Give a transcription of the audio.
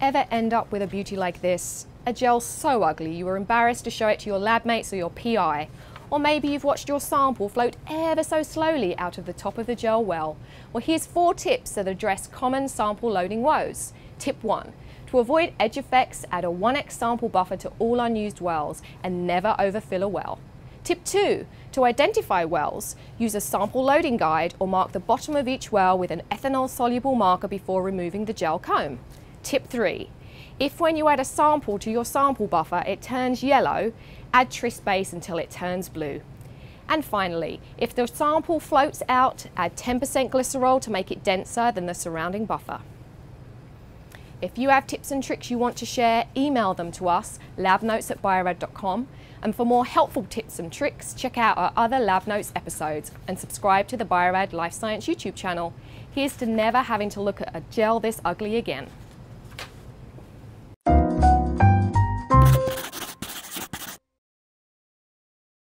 ever end up with a beauty like this? A gel so ugly you were embarrassed to show it to your lab mates or your PI. Or maybe you've watched your sample float ever so slowly out of the top of the gel well. Well, here's four tips that address common sample loading woes. Tip 1. To avoid edge effects, add a 1x sample buffer to all unused wells and never overfill a well. Tip 2. To identify wells, use a sample loading guide or mark the bottom of each well with an ethanol soluble marker before removing the gel comb. Tip 3. If when you add a sample to your sample buffer it turns yellow, add tris base until it turns blue. And finally, if the sample floats out, add 10% glycerol to make it denser than the surrounding buffer. If you have tips and tricks you want to share, email them to us, labnotes at. And for more helpful tips and tricks, check out our other Lab Notes episodes and subscribe to the Bio-Rad Life Science YouTube channel. Here's to never having to look at a gel this ugly again.